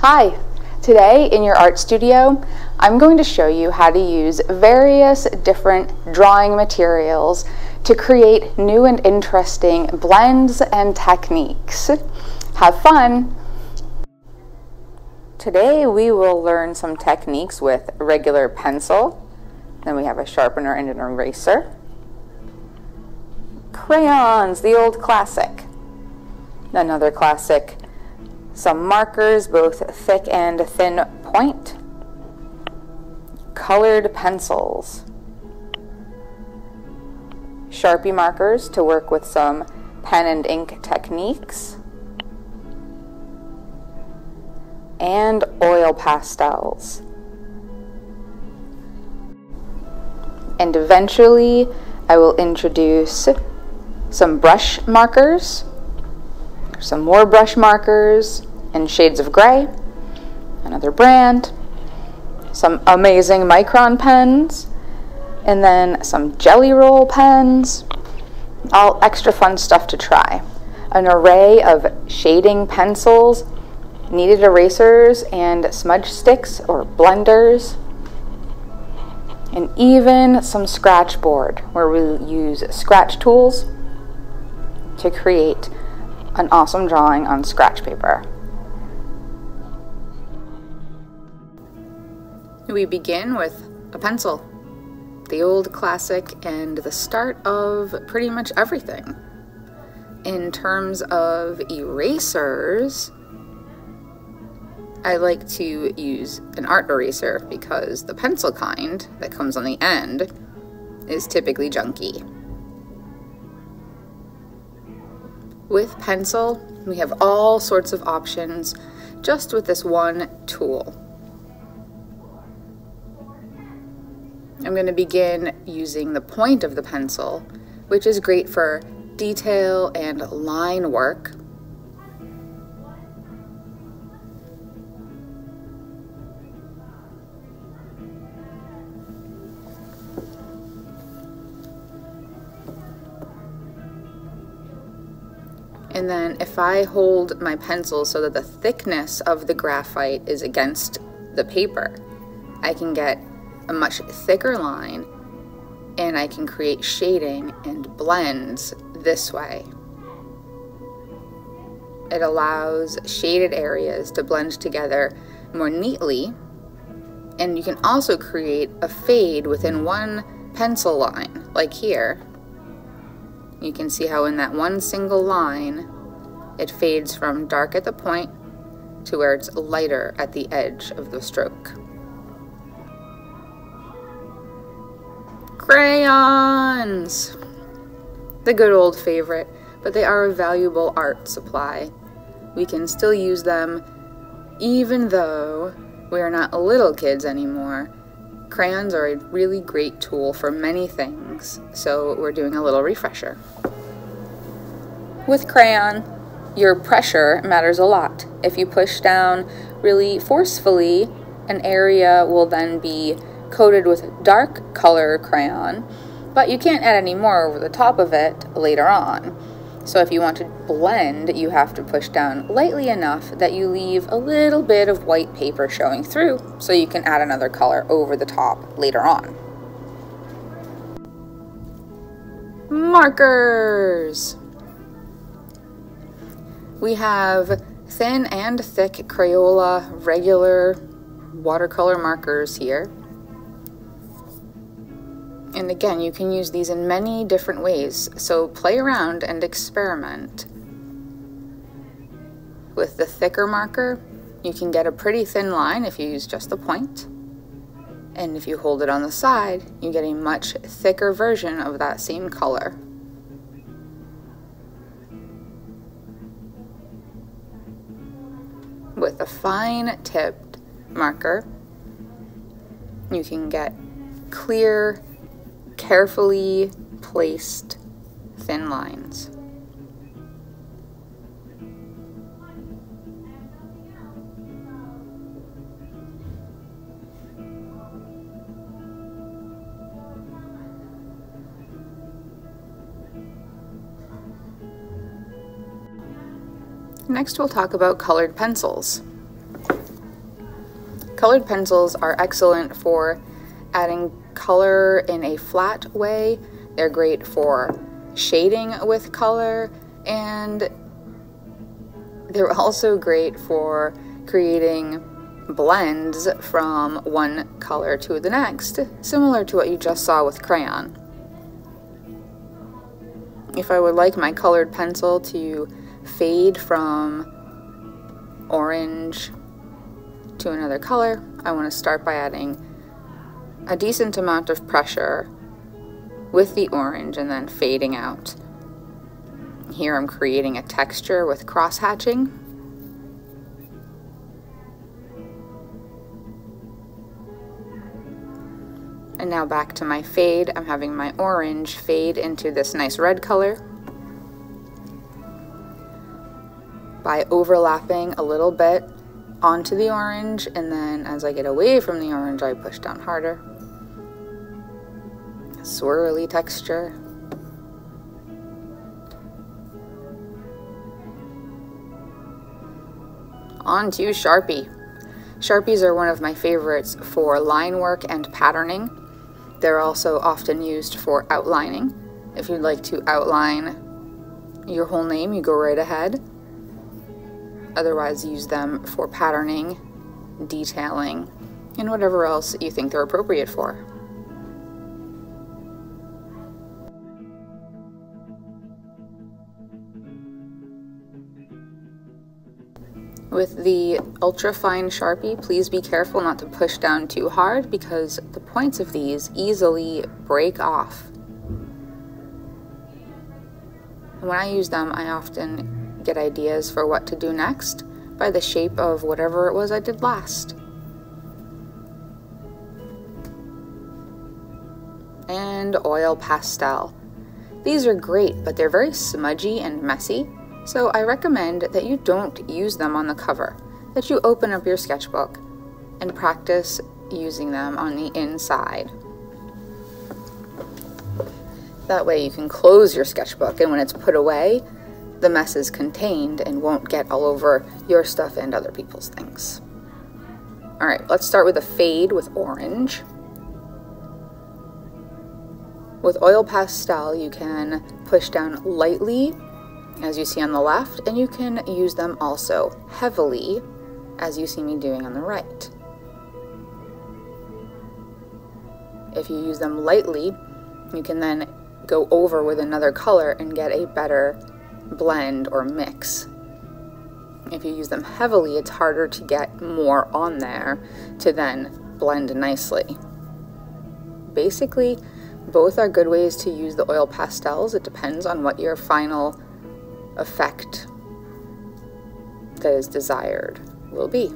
Hi! Today in your art studio, I'm going to show you how to use various different drawing materials to create new and interesting blends and techniques. Have fun! Today we will learn some techniques with regular pencil, then we have a sharpener and an eraser, crayons, the old classic, another classic some markers, both thick and thin point, colored pencils, Sharpie markers to work with some pen and ink techniques, and oil pastels. And eventually I will introduce some brush markers. Some more brush markers in shades of gray, another brand, some amazing micron pens, and then some Gelly Roll pens, all extra fun stuff to try. An array of shading pencils, kneaded erasers, and smudge sticks or blenders, and even some scratch board where we use scratch tools to create an awesome drawing on scratch paper. We begin with a pencil, the old classic and the start of pretty much everything. In terms of erasers, I like to use an art eraser because the pencil kind that comes on the end is typically junky. With pencil, we have all sorts of options just with this one tool. I'm going to begin using the point of the pencil, which is great for detail and line work. And then if I hold my pencil so that the thickness of the graphite is against the paper, I can get a much thicker line and I can create shading and blends this way. It allows shaded areas to blend together more neatly and you can also create a fade within one pencil line, like here. You can see how in that one single line, it fades from dark at the point to where it's lighter at the edge of the stroke. Crayons! The good old favorite, but they are a valuable art supply. We can still use them even though we are not little kids anymore Crayons are a really great tool for many things, so we're doing a little refresher. With crayon, your pressure matters a lot. If you push down really forcefully, an area will then be coated with dark color crayon, but you can't add any more over the top of it later on. So if you want to blend, you have to push down lightly enough that you leave a little bit of white paper showing through so you can add another color over the top later on. Markers! We have thin and thick Crayola regular watercolor markers here. And again, you can use these in many different ways, so play around and experiment. With the thicker marker, you can get a pretty thin line if you use just the point. And if you hold it on the side, you get a much thicker version of that same color. With a fine tipped marker, you can get clear carefully placed thin lines. Next we'll talk about colored pencils. Colored pencils are excellent for adding color in a flat way. They're great for shading with color and they're also great for creating blends from one color to the next, similar to what you just saw with crayon. If I would like my colored pencil to fade from orange to another color, I want to start by adding a decent amount of pressure with the orange and then fading out. Here I'm creating a texture with cross hatching. And now back to my fade. I'm having my orange fade into this nice red color. By overlapping a little bit onto the orange and then as I get away from the orange I push down harder. Swirly texture. On to Sharpie. Sharpies are one of my favorites for line work and patterning. They're also often used for outlining. If you'd like to outline your whole name, you go right ahead. Otherwise, use them for patterning, detailing, and whatever else you think they're appropriate for. With the ultra fine Sharpie, please be careful not to push down too hard because the points of these easily break off. When I use them, I often get ideas for what to do next by the shape of whatever it was I did last. And oil pastel. These are great, but they're very smudgy and messy, so I recommend that you don't use them on the cover, that you open up your sketchbook and practice using them on the inside. That way you can close your sketchbook and when it's put away, the mess is contained and won't get all over your stuff and other people's things. All right, let's start with a fade with orange. With oil pastel, you can push down lightly, as you see on the left, and you can use them also heavily, as you see me doing on the right. If you use them lightly, you can then go over with another color and get a better blend or mix. If you use them heavily, it's harder to get more on there to then blend nicely. Basically, both are good ways to use the oil pastels. It depends on what your final effect that is desired will be.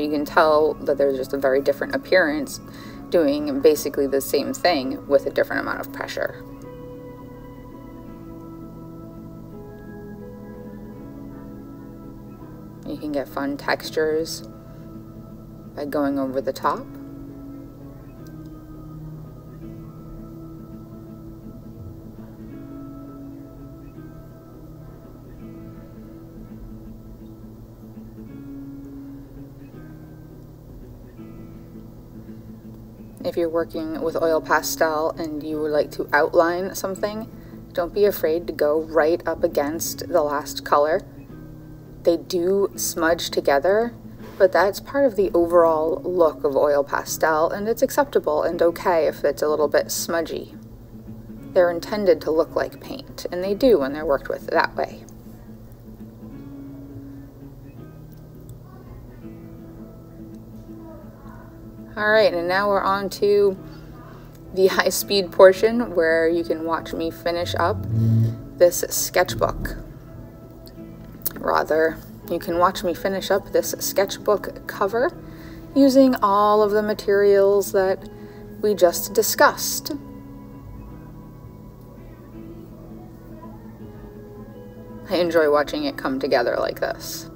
You can tell that there's just a very different appearance doing basically the same thing with a different amount of pressure. You can get fun textures by going over the top. If you're working with oil pastel and you would like to outline something, don't be afraid to go right up against the last color. They do smudge together, but that's part of the overall look of oil pastel, and it's acceptable and okay if it's a little bit smudgy. They're intended to look like paint, and they do when they're worked with that way. All right, and now we're on to the high speed portion where you can watch me finish up this sketchbook. Rather, you can watch me finish up this sketchbook cover using all of the materials that we just discussed. I enjoy watching it come together like this.